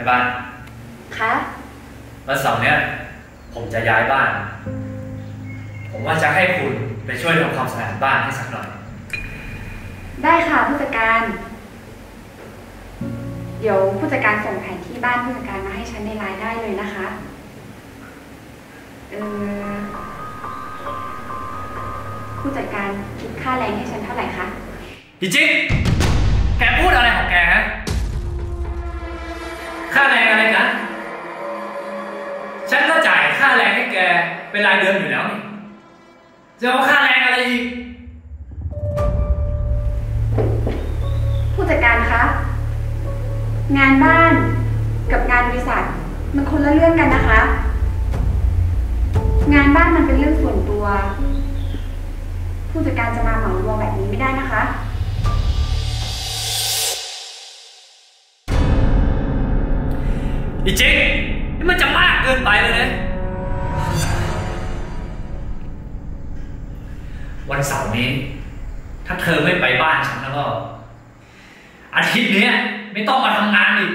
ม่บ้านคะวันเสาร์เนี้ยผมจะย้ายบ้าน ผมว่าจะให้คุณไปช่วยทำความสะอาดบ้านให้สักหน่อย ได้ค่ะผู้จัดการ เดี๋ยวผู้จัดการส่งแผนที่บ้านผู้จัดการมาให้ฉันในไลน์ได้เลยนะคะ เออผู้จัดการคิดค่าแรงให้ฉันเท่าไหร่คะ พี่จิ๊กแกพูดอะไรของแกฮะ ค่าแรงอะไรนะ ฉันก็จ่ายค่าแรงให้แกเป็นรายเดือนอยู่แล้วนี่จะเอาค่าแรงอะไรอีก ผู้จัดการคะ งานบ้านกับงานบริษัท มันคนละเรื่องกันนะคะ งานบ้านมันเป็นเรื่องส่วนตัว ผู้จัดการจะมาเหมารวมแบบนี้ไม่ได้นะคะ อีจิ๊กนี่มันจะมากเกินไปเลยนะ วันเสาร์นี้ ถ้าเธอไม่ไปบ้านฉันแล้วก็ อาทิตย์นี้ไม่ต้องมาทำงานอีก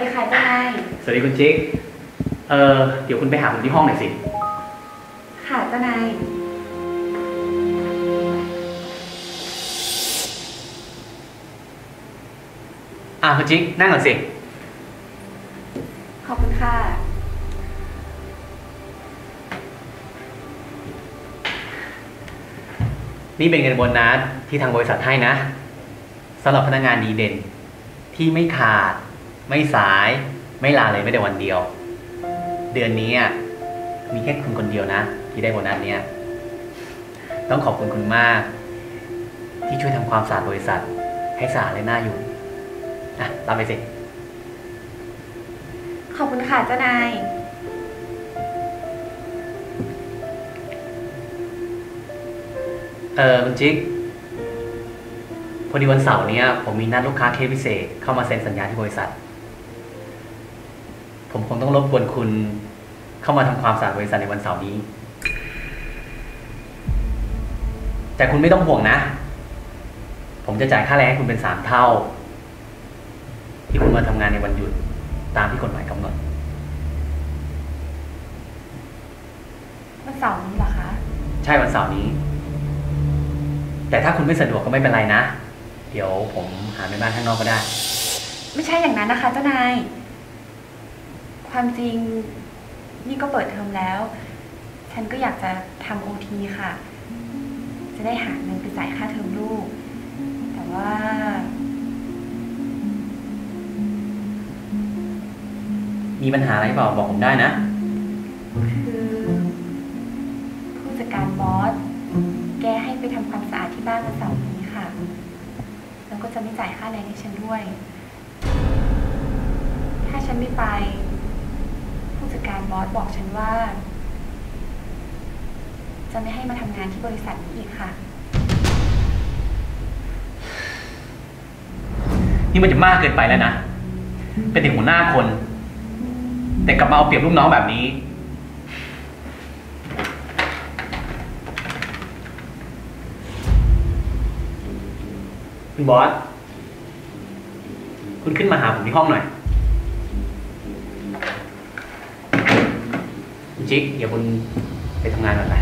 ดีค่ะเจ้านาย สวัสดีคุณจิ๊ก เออเดี๋ยวคุณไปหาผมที่ห้องหน่อยสิ ค่ะเจ้านาย อะคุณจิ๊กนั่งก่อนสิ ขอบคุณค่ะ นี่เป็นเงินโบนัสที่ทางบริษัทให้นะสำหรับพนักงานดีเด่นที่ไม่ขาด ไม่สายไม่ลาเลยไม่แต่วันเดียว เดือนนี้อะมีแค่คุณคนเดียวนะ ที่ได้โบนัสเนี้ยต้องขอบคุณคุณมาก ที่ช่วยทำความสะอาดบริษัท ให้สะอาดและน่าอยู่อะรับไปสิ ขอบคุณค่ะเจ้านาย เออคุณจิ๊กพอดีวันเสาร์เนี้ยผมมีนัดลูกค้าเคสพิเศษเข้ามาเซ็นสัญญาที่บริษัท ผมคงต้องรบกวนคุณ เข้ามาทำความสะอาดบริษัทในวันเสาร์นี้ แต่คุณไม่ต้องห่วงนะ ผมจะจ่ายค่าแรงให้คุณเป็นสามเท่า ที่คุณมาทำงานในวันหยุดตามที่กฎหมายกำหนดวันเสาร์นี้เหรอคะ ใช่วันเสาร์นี้ แต่ถ้าคุณไม่สะดวกก็ไม่เป็นไรนะ เดี๋ยวผมหาในบ้านข้างนอกก็ได้ ไม่ใช่อย่างนั้นนะคะเจ้านาย ความจริงนี่ก็เปิดเทอมแล้ว ฉันก็อยากจะทำโอทีค่ะ จะได้หาเงินไปจ่ายค่าเทอมลูก แต่ว่า มีปัญหาอะไรเปล่าบอกผมได้นะ คือผู้จัดการบอส แกให้ไปทำความสะอาดที่บ้านวันเสาร์นี้ค่ะ แล้วก็จะไม่จ่ายค่าแรงให้ฉันด้วย ถ้าฉันไม่ไปผู้ จัดการบอสบอกฉันว่า จะไม่ให้มาทำงานที่บริษัทนี้อีกค่ะ นี่มันจะมากเกินไปแล้วนะ เป็นถึงหัวหน้าคน แต่กลับมาเอาเปรียบลูกน้องแบบนี้ คุณบอส คุณขึ้นมาหาผมที่ห้องหน่อย จิ๊กเดี๋ยวคุณไปทำงานก่อนไป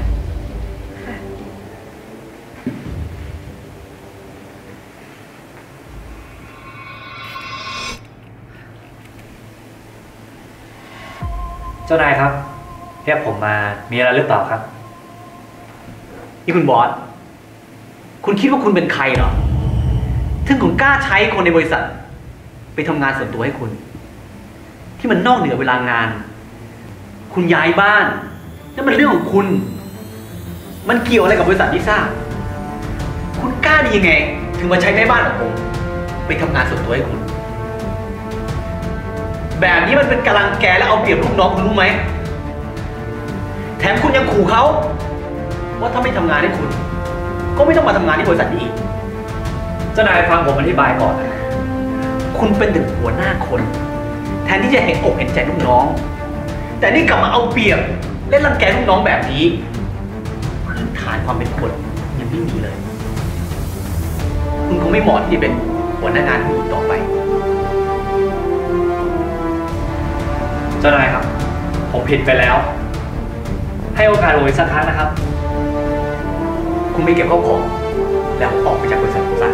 ค่ะเจ้านายครับ เรียกผมมามีอะไรหรือเปล่าครับ นี่คุณบอส คุณคิดว่าคุณเป็นใครเหรอ ถึงคุณกล้าใช้คนในบริษัท ไปทำงานส่วนตัวให้คุณ ที่มันนอกเหนือเวลางาน คุณย้ายบ้านนั่นมันเรื่องของคุณ มันเกี่ยวอะไรกับบริษัทที่ทราบคุณกล้าดียังไง ถึงมาใช้แม่บ้านของผมไปทำงานส่วนตัวให้คุณ แบบนี้มันเป็นการรังแกและเอาเปรียบลูกน้องคุณรู้ไหม แถมคุณยังขู่เขาว่าถ้าไม่ทำงานให้คุณ ก็ไม่ต้องมาทำงานที่บริษัทนี้อีกเจ้านายฟังผมอธิบายก่อนนะคุณเป็นถึงหัวหน้าคน แทนที่จะเห็นอกเห็นใจลูกน้อง แต่นี่กลับมาเอาเปรียบเล่นรังแกลูกน้องแบบนี้พื้นฐานความเป็นคนยังไม่มีเลย คุณคงไม่เหมาะที่จะเป็นหัวหน้างานผู้ต่อไป เจ้านายครับ ผมผิดไปแล้ว ให้โอกาสผมอีกสักครั้งนะครับ คุณไม่เก็บข้าวของแล้วออกไปจากบริษัทผมซะ